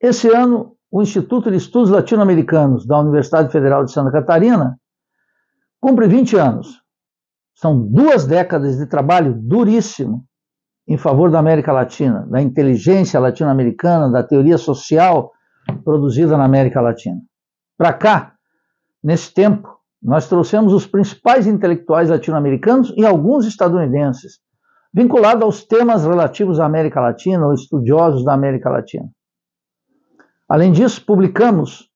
Esse ano, o Instituto de Estudos Latino-Americanos da Universidade Federal de Santa Catarina cumpre 20 anos. São duas décadas de trabalho duríssimo em favor da América Latina, da inteligência latino-americana, da teoria social produzida na América Latina. Para cá, nesse tempo, nós trouxemos os principais intelectuais latino-americanos e alguns estadunidenses, vinculados aos temas relativos à América Latina ou estudiosos da América Latina. Além disso, publicamos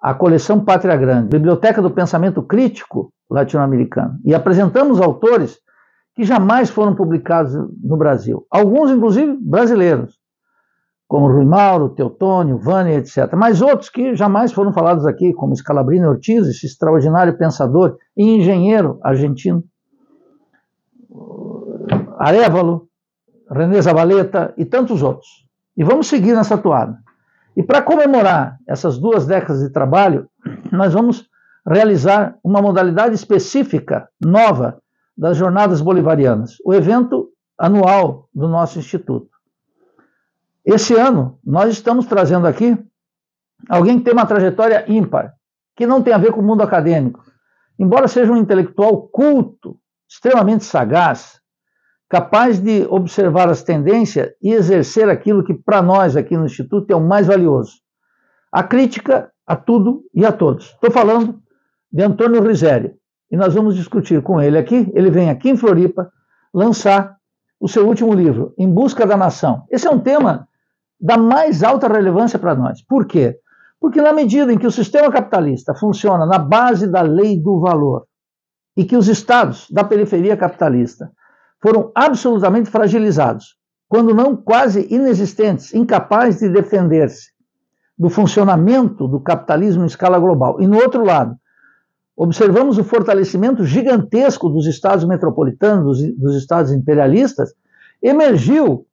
a coleção Pátria Grande, Biblioteca do Pensamento Crítico Latino-Americano, e apresentamos autores que jamais foram publicados no Brasil, alguns inclusive brasileiros, como Rui Mauro, Teotônio, Vânia, etc. Mas outros que jamais foram falados aqui, como Scalabrini Ortiz, esse extraordinário pensador e engenheiro argentino, Arevalo, René Zavaleta e tantos outros. E vamos seguir nessa toada. E para comemorar essas duas décadas de trabalho, nós vamos realizar uma modalidade específica, nova, das Jornadas Bolivarianas, o evento anual do nosso instituto. Esse ano, nós estamos trazendo aqui alguém que tem uma trajetória ímpar, que não tem a ver com o mundo acadêmico. Embora seja um intelectual culto, extremamente sagaz, capaz de observar as tendências e exercer aquilo que, para nós aqui no Instituto, é o mais valioso: a crítica a tudo e a todos. Estou falando de Antônio Risério, e nós vamos discutir com ele aqui. Ele vem aqui em Floripa lançar o seu último livro, Em Busca da Nação. Esse é um tema da mais alta relevância para nós. Por quê? Porque na medida em que o sistema capitalista funciona na base da lei do valor e que os estados da periferia capitalista foram absolutamente fragilizados, quando não quase inexistentes, incapazes de defender-se do funcionamento do capitalismo em escala global. E no outro lado, observamos o fortalecimento gigantesco dos estados metropolitanos, dos, dos estados imperialistas, emergiu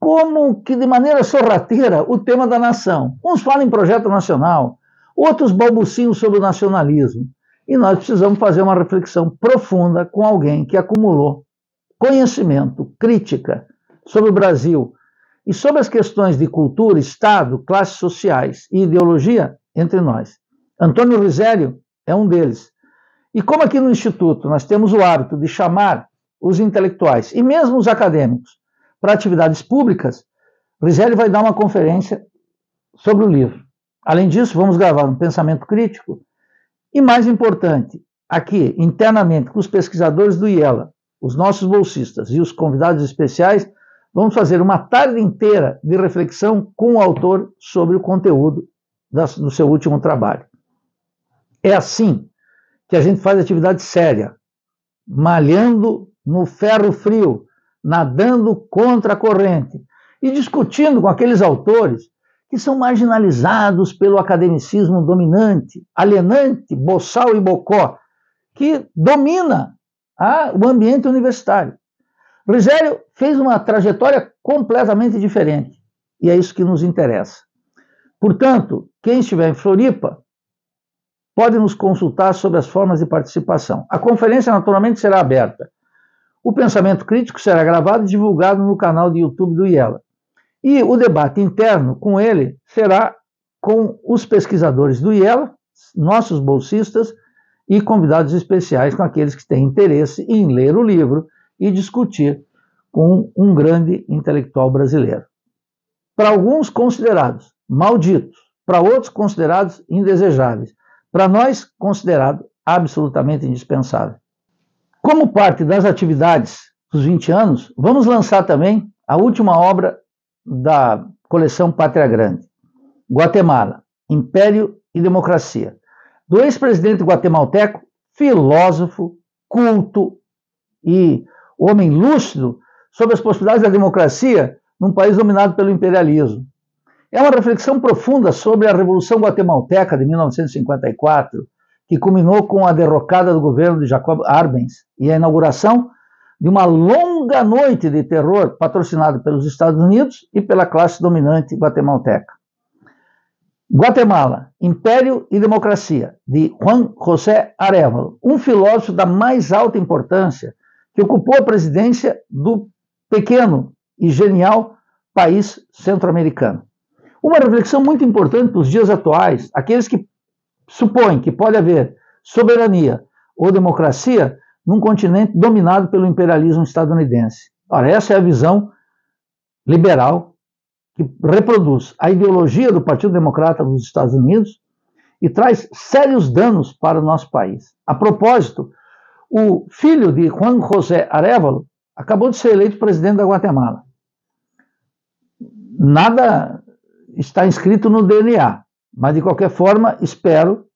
como que de maneira sorrateira o tema da nação. Uns falam em projeto nacional, outros balbuciam sobre o nacionalismo. E nós precisamos fazer uma reflexão profunda com alguém que acumulou conhecimento, crítica sobre o Brasil e sobre as questões de cultura, Estado, classes sociais e ideologia entre nós. Antônio Risério é um deles. E como aqui no Instituto nós temos o hábito de chamar os intelectuais e mesmo os acadêmicos para atividades públicas, Rizelli vai dar uma conferência sobre o livro. Além disso, vamos gravar um pensamento crítico e, mais importante, aqui, internamente, com os pesquisadores do IELA, os nossos bolsistas e os convidados especiais, vamos fazer uma tarde inteira de reflexão com o autor sobre o conteúdo do seu último trabalho. É assim que a gente faz atividade séria, malhando no ferro frio, nadando contra a corrente e discutindo com aqueles autores que são marginalizados pelo academicismo dominante, alienante, boçal e bocó, que domina o ambiente universitário. Risério fez uma trajetória completamente diferente e é isso que nos interessa. Portanto, quem estiver em Floripa pode nos consultar sobre as formas de participação. A conferência, naturalmente, será aberta o pensamento crítico será gravado e divulgado no canal de YouTube do IELA. E o debate interno com ele será com os pesquisadores do IELA, nossos bolsistas e convidados especiais com aqueles que têm interesse em ler o livro e discutir com um grande intelectual brasileiro. Para alguns considerados malditos, para outros considerados indesejáveis, para nós considerado absolutamente indispensável. Como parte das atividades dos 20 anos, vamos lançar também a última obra da coleção Pátria Grande, Guatemala, Império e Democracia, do ex-presidente guatemalteco, filósofo, culto e homem lúcido sobre as possibilidades da democracia num país dominado pelo imperialismo. É uma reflexão profunda sobre a Revolução Guatemalteca de 1954, que culminou com a derrocada do governo de Jacob Arbenz e a inauguração de uma longa noite de terror patrocinada pelos Estados Unidos e pela classe dominante guatemalteca. Guatemala, Império e Democracia, de Juan José Arevalo, um filósofo da mais alta importância que ocupou a presidência do pequeno e genial país centro-americano. Uma reflexão muito importante para os dias atuais, aqueles que supõem que pode haver soberania ou democracia num continente dominado pelo imperialismo estadunidense. Ora, essa é a visão liberal que reproduz a ideologia do Partido Democrata dos Estados Unidos e traz sérios danos para o nosso país. A propósito, o filho de Juan José Arevalo acabou de ser eleito presidente da Guatemala. Nada está inscrito no DNA, mas de qualquer forma, espero,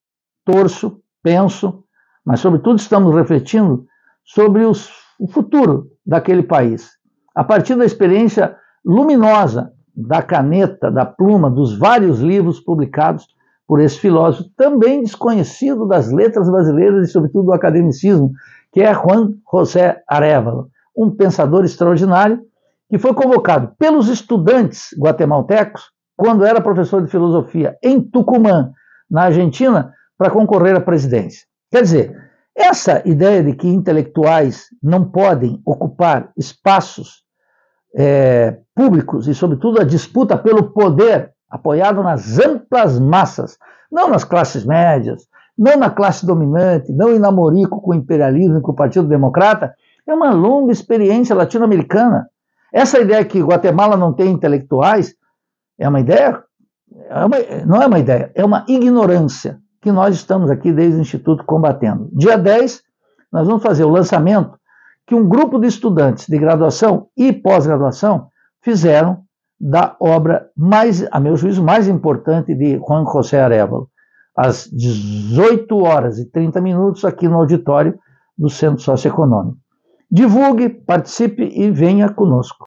torço, penso, mas sobretudo estamos refletindo sobre os, o futuro daquele país. A partir da experiência luminosa da caneta, da pluma, dos vários livros publicados por esse filósofo, também desconhecido das letras brasileiras e, sobretudo, do academicismo, que é Juan José Arevalo, um pensador extraordinário que foi convocado pelos estudantes guatemaltecos quando era professor de filosofia em Tucumã, na Argentina, para concorrer à presidência. Quer dizer, essa ideia de que intelectuais não podem ocupar espaços é, públicos e, sobretudo, a disputa pelo poder apoiado nas amplas massas, não nas classes médias, não na classe dominante, não em namorico com o imperialismo e com o Partido Democrata, é uma longa experiência latino-americana. Essa ideia que Guatemala não tem intelectuais é uma ideia, é uma, não é uma ideia, é uma ignorância que nós estamos aqui desde o Instituto combatendo. Dia 10, nós vamos fazer o lançamento que um grupo de estudantes de graduação e pós-graduação fizeram da obra mais, a meu juízo, mais importante de Juan José Arevalo, às 18 horas e 30 minutos aqui no auditório do Centro Socioeconômico. Divulgue, participe e venha conosco.